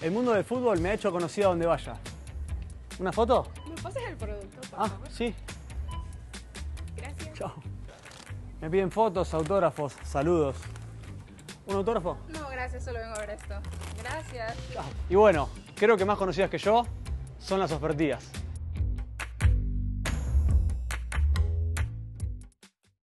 El mundo del fútbol me ha hecho conocida donde vaya. ¿Una foto? ¿Me pasas el producto, por Ah, favor? sí. Gracias. Chao. Me piden fotos, autógrafos, saludos. ¿Un autógrafo? No, gracias, solo vengo a ver esto. Gracias. Y bueno, creo que más conocidas que yo son las ofertillas.